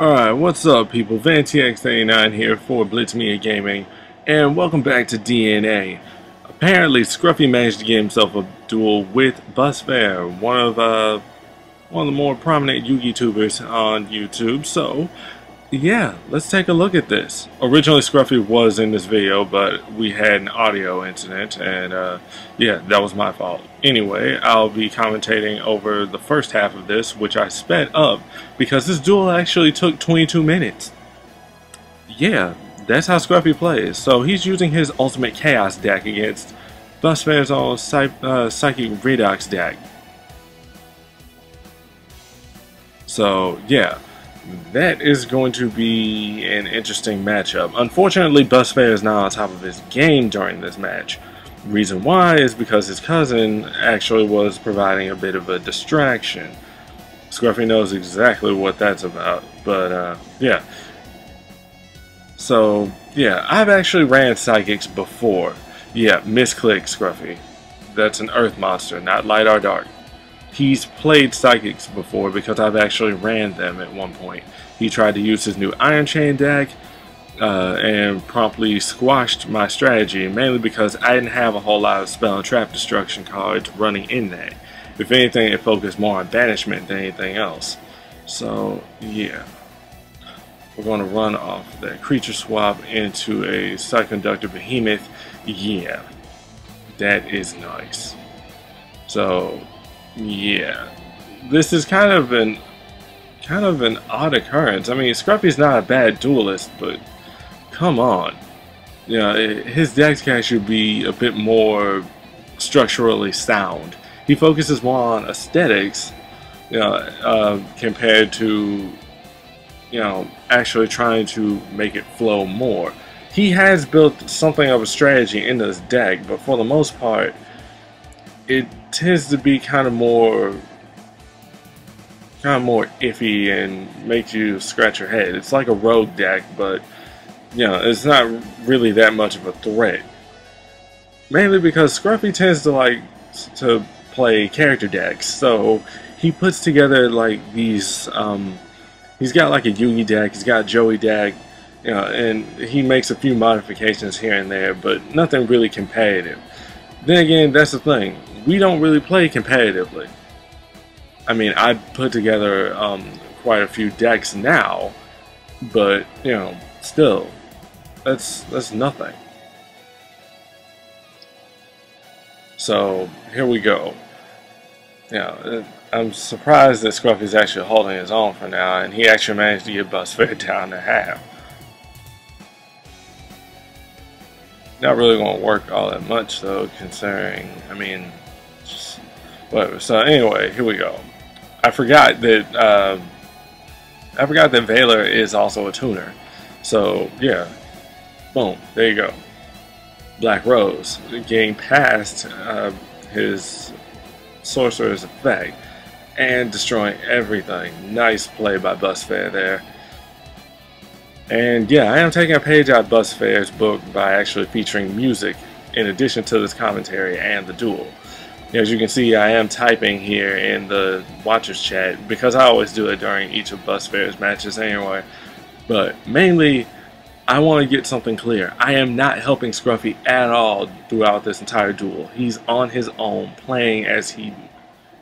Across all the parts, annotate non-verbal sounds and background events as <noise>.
Alright, what's up people? VanTX89 here for Blitz Media Gaming, and welcome back to DNA. Apparently, Scruffy managed to get himself a duel with Busfare, one of uh, one of the more prominent Yugi tubers on YouTube, so yeah, let's take a look at this. Originally, Scruffy was in this video, but we had an audio incident, and uh, yeah, that was my fault. Anyway, I'll be commentating over the first half of this, which I sped up, because this duel actually took 22 minutes. Yeah, that's how Scruffy plays. So he's using his Ultimate Chaos deck against Busfare's own Psy uh, Psychic Redox deck. So, yeah that is going to be an interesting matchup. Unfortunately, Busfare is not on top of his game during this match. Reason why is because his cousin actually was providing a bit of a distraction. Scruffy knows exactly what that's about, but uh, yeah. So, yeah, I've actually ran Psychics before. Yeah, misclick Scruffy. That's an Earth monster, not Light or Dark. He's played Psychics before because I've actually ran them at one point. He tried to use his new Iron Chain deck uh, and promptly squashed my strategy, mainly because I didn't have a whole lot of Spell and Trap Destruction cards running in that. If anything, it focused more on Banishment than anything else. So, yeah. We're going to run off that creature swap into a Psyconductor Behemoth. Yeah, that is nice. So, yeah, this is kind of an kind of an odd occurrence. I mean, Scruffy's not a bad duelist, but come on. You know, his deck should be a bit more structurally sound. He focuses more on aesthetics, you know, uh, compared to, you know, actually trying to make it flow more. He has built something of a strategy in this deck, but for the most part, it tends to be kind of more kind of more iffy and makes you scratch your head. It's like a rogue deck, but you know, it's not really that much of a threat. Mainly because Scruffy tends to like to play character decks, so he puts together like these. Um, he's got like a Yugi deck, he's got Joey deck, you know, and he makes a few modifications here and there, but nothing really competitive. Then again, that's the thing we don't really play competitively. I mean, I put together um, quite a few decks now, but you know, still, that's that's nothing. So here we go. Yeah, I'm surprised that Scruffy's actually holding his own for now, and he actually managed to get Busfare <laughs> down to half. Not really going to work all that much though, considering, I mean, Whatever. So anyway, here we go. I forgot that uh, I forgot that Valor is also a tuner. So yeah, boom, there you go. Black Rose getting past uh, his sorcerer's effect and destroying everything. Nice play by Busfare there. And yeah, I am taking a page out of Busfare's book by actually featuring music in addition to this commentary and the duel. As you can see, I am typing here in the watchers chat because I always do it during each of Busfare's matches anyway. But mainly, I want to get something clear. I am not helping Scruffy at all throughout this entire duel. He's on his own, playing as he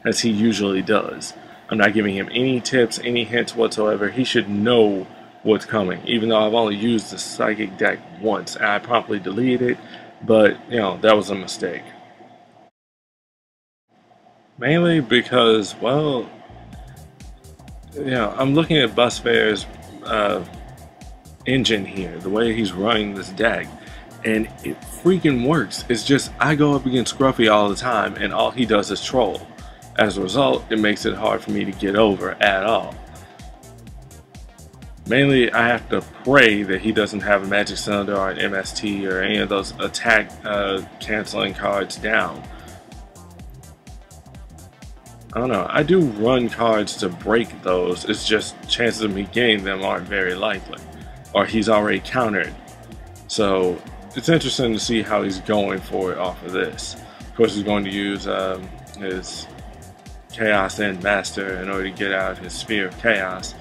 as he usually does. I'm not giving him any tips, any hints whatsoever. He should know what's coming, even though I've only used the psychic deck once. And I promptly deleted it, but you know that was a mistake. Mainly because, well, you know, I'm looking at Busfare's uh, engine here, the way he's running this deck, and it freaking works. It's just, I go up against Scruffy all the time, and all he does is troll. As a result, it makes it hard for me to get over at all. Mainly, I have to pray that he doesn't have a Magic Cylinder or an MST or any of those attack uh, canceling cards down. I don't know. I do run cards to break those. It's just chances of me getting them aren't very likely. Or he's already countered. So it's interesting to see how he's going for it off of this. Of course, he's going to use um, his Chaos End Master in order to get out his Sphere of Chaos.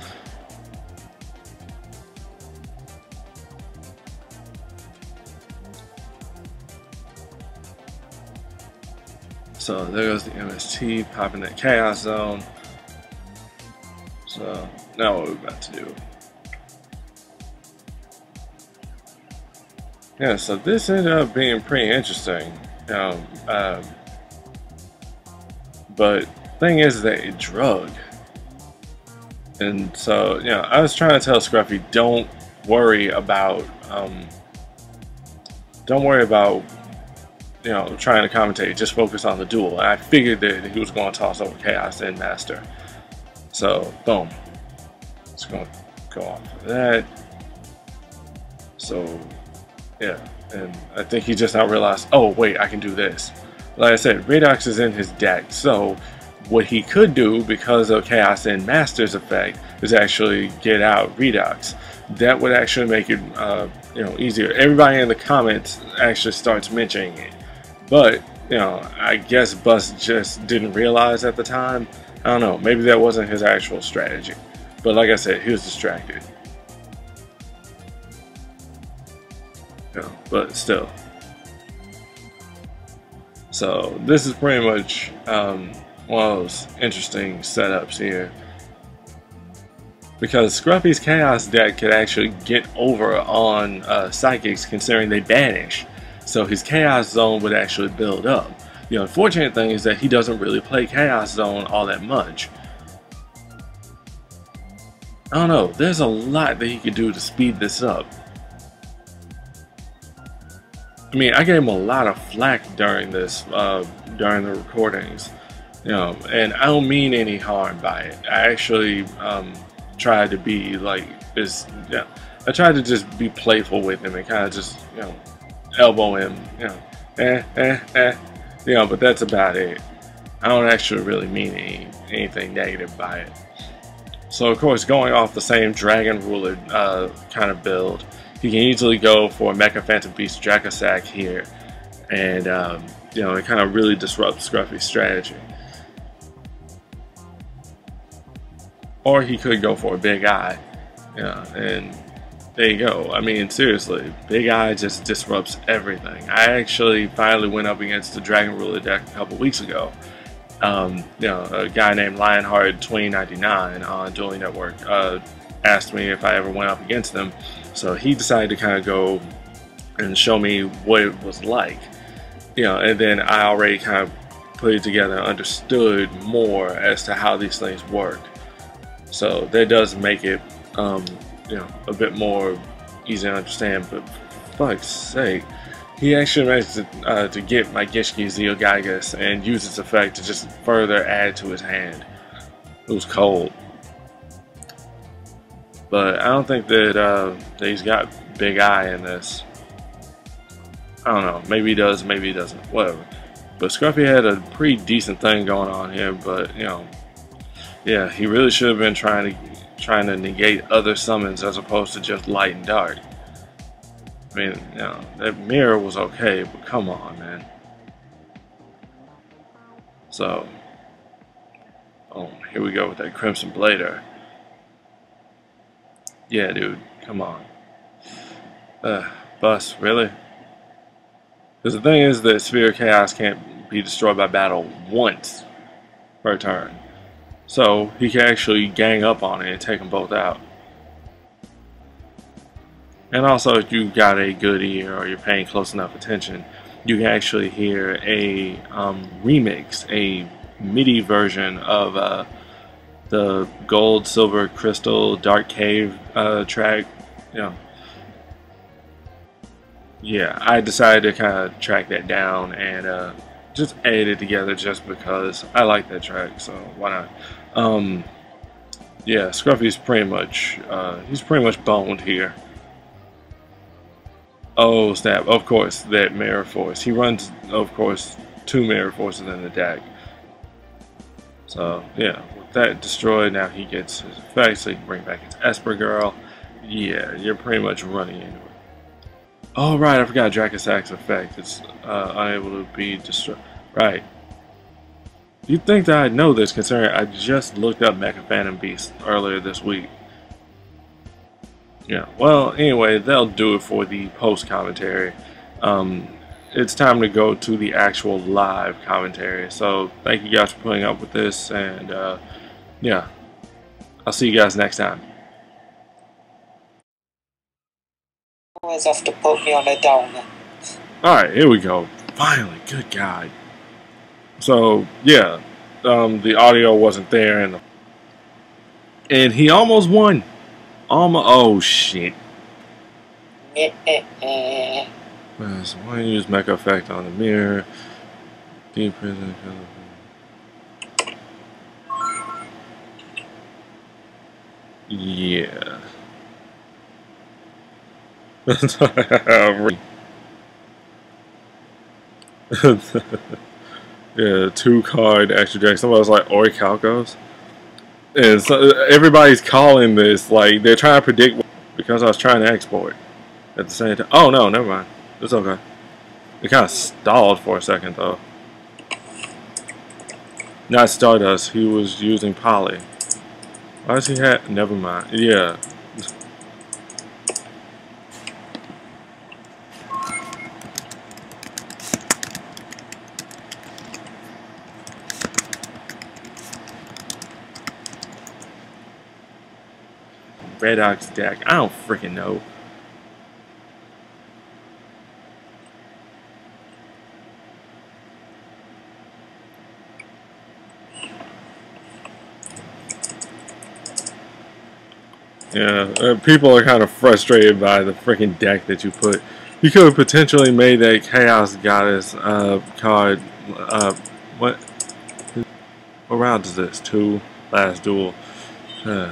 So there goes the MST popping that Chaos Zone. So now what we're about to do. Yeah, so this ended up being pretty interesting. Um, um, but thing is that it drug. And so, you know, I was trying to tell Scruffy, don't worry about, um, don't worry about, you know, trying to commentate. Just focus on the duel. And I figured that he was going to toss over Chaos End Master. So, boom. It's going to go off of that. So, yeah. And I think he just now realized, oh, wait, I can do this. Like I said, Redox is in his deck. So, what he could do because of Chaos End Master's effect is actually get out Redox. That would actually make it uh, you know easier. Everybody in the comments actually starts mentioning it, but you know I guess Bus just didn't realize at the time. I don't know. Maybe that wasn't his actual strategy, but like I said, he was distracted. You know, but still. So this is pretty much um, one of those interesting setups here. Because Scruffy's Chaos deck could actually get over on uh, Psychics considering they banish. So his Chaos Zone would actually build up. The unfortunate thing is that he doesn't really play Chaos Zone all that much. I don't know, there's a lot that he could do to speed this up. I mean, I gave him a lot of flack during this, uh, during the recordings you know, and I don't mean any harm by it. I actually um, tried to be like this. Yeah, I tried to just be playful with him and kind of just you know elbow him. You know, eh, eh, eh. You know, but that's about it. I don't actually really mean any, anything negative by it. So of course, going off the same Dragon Ruler uh, kind of build, he can easily go for Mecha Phantom Beast Dracossack here, and um, you know it kind of really disrupts Scruffy's strategy. or he could go for a big eye. Yeah, and there you go. I mean, seriously, Big Eye just disrupts everything. I actually finally went up against the Dragon Ruler deck a couple weeks ago. Um, you know, a guy named Lionheart 2099 on Dueling Network uh, asked me if I ever went up against them. So he decided to kind of go and show me what it was like. You know, and then I already kind of put it together and understood more as to how these things work. So that does make it, um, you know, a bit more easy to understand. But fuck's sake, he actually managed to, uh, to get my Gishki Zielgigas and use its effect to just further add to his hand. It was cold. But I don't think that, uh, that he's got Big Eye in this. I don't know. Maybe he does, maybe he doesn't. Whatever. But Scruffy had a pretty decent thing going on here, but, you know, yeah, he really should have been trying to trying to negate other summons as opposed to just light and dark. I mean, you know, that mirror was okay, but come on, man. So, oh, here we go with that Crimson Blader. Yeah, dude, come on. Uh, bus, really? Because the thing is that Sphere Chaos can't be destroyed by battle once per turn. So he can actually gang up on it and take them both out. And also, if you've got a good ear or you're paying close enough attention, you can actually hear a um, remix, a MIDI version of uh, the Gold, Silver, Crystal, Dark Cave uh, track. You know, yeah, I decided to kind of track that down and uh, just it together just because I like that track, so why not? Um, yeah, Scruffy's pretty much, uh, he's pretty much boned here. Oh, snap. Of course, that Mirror Force. He runs, of course, two Mirror Forces in the deck. So, yeah, with that destroyed, now he gets his effect, so he can bring back his Esper Girl. Yeah, you're pretty much running into it. Oh, right, I forgot Dracossack's effect. It's uh, unable to be destroyed. Right, You'd think that I'd know this considering I just looked up Mecha Phantom Beast earlier this week. Yeah, well, anyway, they'll do it for the post commentary. Um, it's time to go to the actual live commentary. So thank you guys for putting up with this, and uh, yeah, I'll see you guys next time. Always have to put me on a downer. Alright, here we go. Finally, good God. So, yeah, um, the audio wasn't there, and and he almost won. Almost, oh shit. <laughs> So why use mecha effect on the mirror? Deep prison. Yeah. <laughs> <laughs> yeah, two card extra drag. Somebody was like Orichalcos. And so uh, everybody's calling this like they're trying to predict because I was trying to export at the same time. Oh no, never mind. It's okay. It kind of stalled for a second though. Not Stardust. He was using Poly. Why does he have? Never mind. Yeah. Redox deck. I don't freaking know. Yeah, uh, people are kind of frustrated by the freaking deck that you put. You could have potentially made that Chaos Goddess uh, card. Uh, what? What round is this? Two. Last duel. Uh,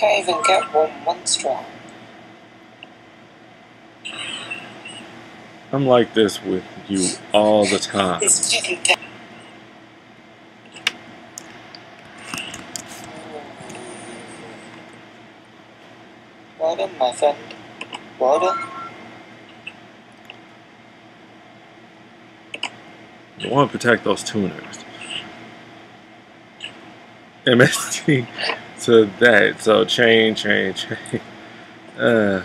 Can't even get one monster out. I'm like this with you all the time. It's getting down. Well done, my friend. Well done. You want to protect those tuners. MST to that. So chain, chain, chain. <laughs> Uh,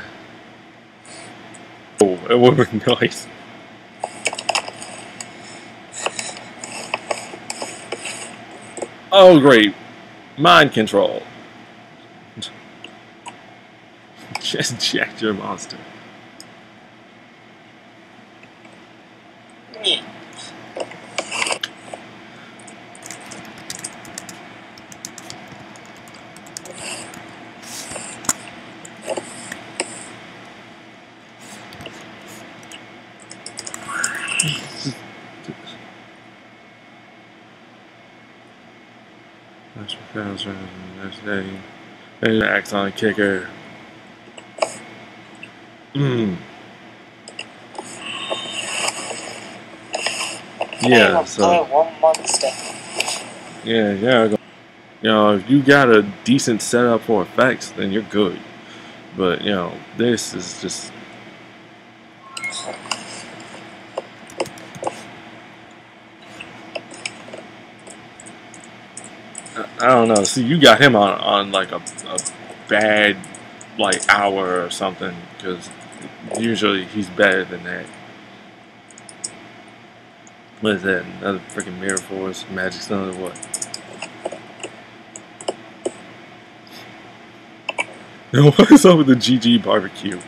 oh, it would be nice. Oh, great. Mind control. <laughs> Just jacked your monster. Yeah. That's what fails next day. And acts on a kicker. Mm. Yeah, so one monster. yeah, yeah. You know, if you got a decent setup for effects, then you're good. But you know, this is just I- don't know. See, you got him on on like a, a bad like hour or something because usually he's better than that. What is that? Another freaking Mirror Force, Magic Stone, or what? <laughs> What is up with the GG barbecue?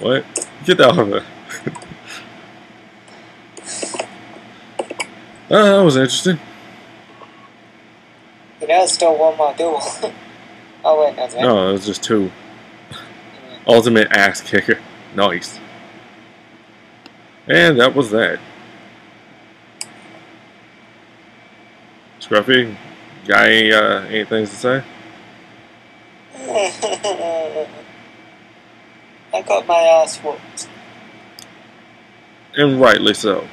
What? Get that off of Ah, <laughs> that was interesting. You know, still one more duel. <laughs> oh wait, that's it. No, it was just two. Ultimate ass kicker. Nice. And that was that. Scruffy, got any, uh, any things to say? <laughs> I got my ass whooped. And rightly so.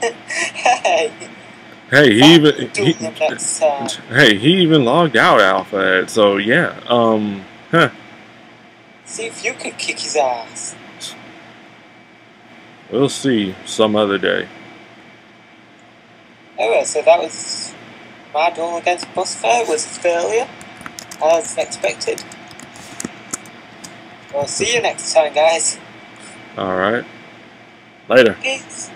<laughs> hey, Hey, he even he, hey he even logged out alpha. So yeah, um, huh? See if you could kick his ass. We'll see some other day. Oh, so that was my duel against Busfare was a failure, as expected. We'll see you next time, guys. Alright. Later. Peace.